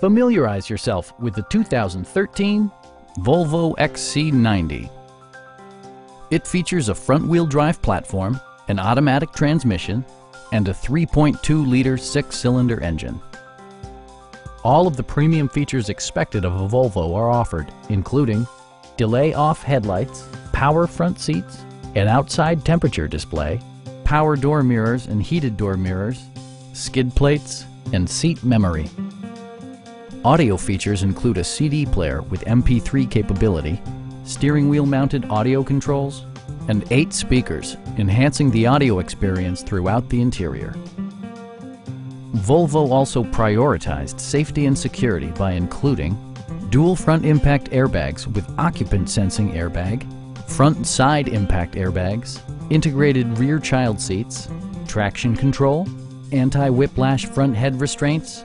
Familiarize yourself with the 2013 Volvo XC90. It features a front-wheel drive platform, an automatic transmission, and a 3.2-liter six-cylinder engine. All of the premium features expected of a Volvo are offered, including delay-off headlights, power front seats, an outside temperature display, power door mirrors and heated door mirrors, skid plates, and seat memory. Audio features include a CD player with MP3 capability, steering wheel mounted audio controls, and eight speakers, enhancing the audio experience throughout the interior. Volvo also prioritized safety and security by including dual front impact airbags with occupant sensing airbag, front side impact airbags, integrated rear child seats, traction control, anti-whiplash front head restraints,